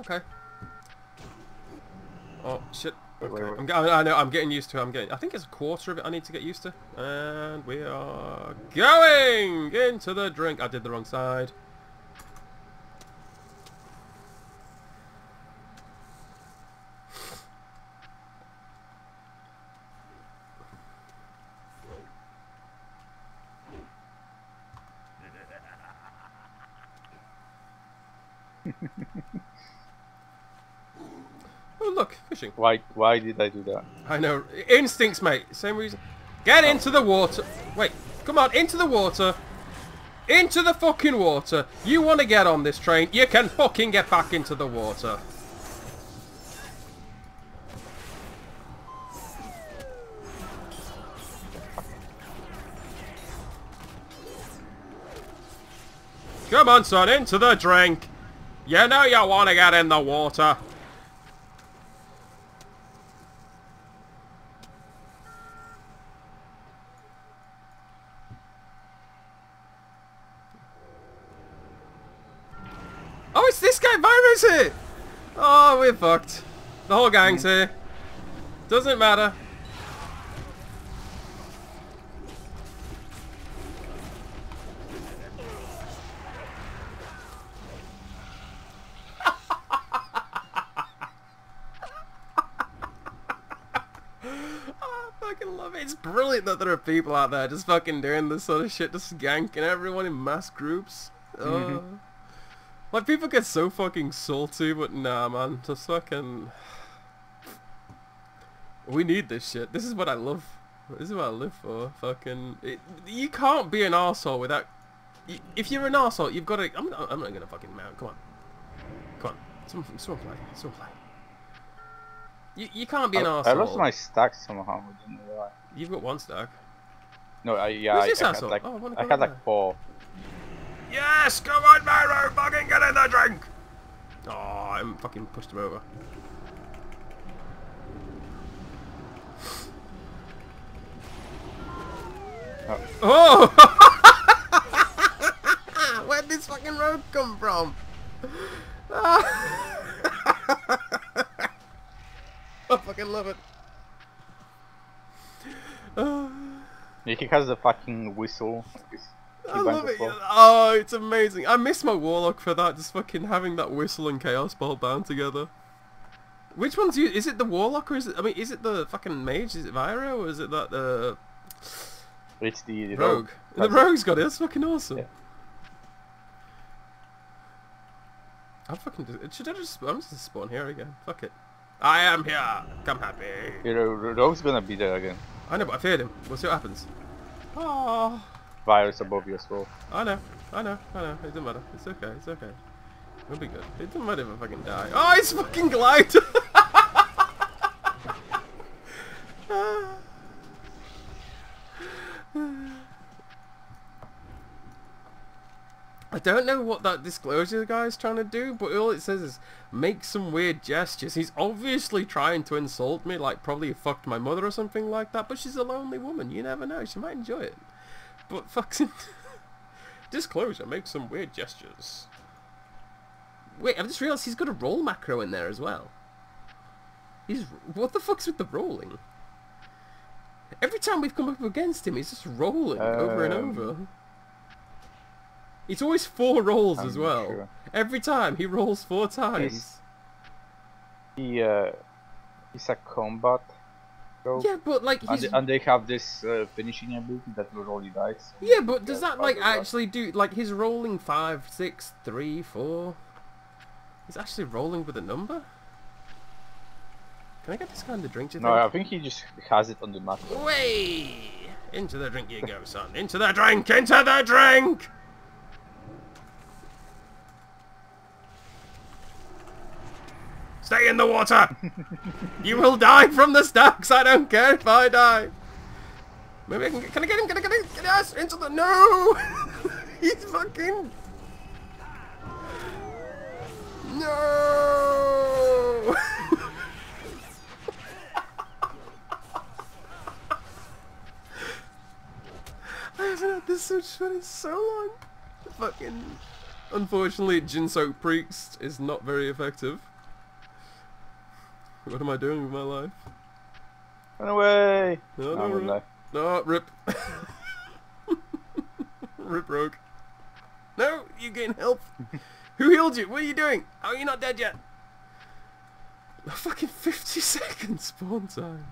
Okay. Oh shit. Okay. wait, wait. I'm, ge- I know. I'm getting used to. it. I'm getting. I think it's a quarter of it. I need to get used to. And we are going into the drink. I did the wrong side. Oh look, fishing. Why why did I do that? I know. Instincts, mate. Same reason. Get oh. into the water. Wait. Come on, into the water. Into the fucking water. You want to get on this train, you can fucking get back into the water. Come on, son, into the drink. You know you want to get in the water. It's this guy, Virus here! Oh, we're fucked. The whole gang's hmm. here. Doesn't matter. I fucking love it. It's brilliant that there are people out there just fucking doing this sort of shit, just ganking everyone in mass groups. Mm-hmm. Oh. Like people get so fucking salty, but nah, man, just fucking. We need this shit. This is what I love. This is what I live for. Fucking. It, you can't be an arsehole without. If you're an arsehole, you've got to. I'm, not- I'm not gonna fucking mount. Come on. Come on. Someone, someone play. Someone play. You, you can't be an I, arsehole. I lost my stack somehow. I don't know why. You've got one stack. No, I yeah, Who's I, I had like Oh, I I had like four. Yes, come on, Myro, fucking get in the drink. Oh, I'm fucking pushed him over. Oh! Where'd this fucking road come from? I fucking love it. Oh. Yeah, he has the fucking whistle. I love it. Oh, it's amazing. I miss my warlock for that. Just fucking having that whistle and chaos ball bound together. Which one's you? Is it the warlock or is it? I mean, is it the fucking mage? Is it Vyro or is it that uh, It's the rogue? The rogue's got it. That's fucking awesome. Yeah. I'm fucking. Should I just? I'm just spawn here again. Fuck it. I am here. Come happy. Ro- Ro- Rogue's gonna be there again. I know, but I feared him. We'll see what happens. Oh. Virus above you as well. I know, I know, I know. It doesn't matter. It's okay, it's okay. We'll be good. It doesn't matter if I fucking die. Oh, it's fucking glide! I don't know what that disclosure guy is trying to do, but all it says is make some weird gestures. He's obviously trying to insult me, like probably fucked my mother or something like that, but she's a lonely woman. You never know. She might enjoy it. But fucking... Disclosure, make some weird gestures. Wait, I've just realised he's got a roll macro in there as well. He's... What the fuck's with the rolling? Every time we've come up against him, he's just rolling over and Um, over. It's always four rolls as I'm well. sure. Every time he rolls four times. He uh, he's a combat Yeah, but like And, he's... they- and they have this uh, finishing ability that will roll dice. Yeah, but does that like probably that. actually do like he's rolling five, six, three, four? He's actually rolling with a number. Can I get this guy in the drink? Do No, I think? think he just has it on the map. Way into the drink you go, son. Into the drink. Into the drink. Stay in the water. you will die from the stacks. I don't care if I die. Maybe I can. Can I get him? Can I get him? Yes, into the no. He's fucking. No. I haven't had this such fun in so long. Fucking. Unfortunately, Jinso Priest is not very effective. What am I doing with my life? Run away! No, No, no, rip. No, rip. rip rogue. No, you gain health. Who healed you? What are you doing? Oh, How are you not dead yet? A fucking 50 second spawn time.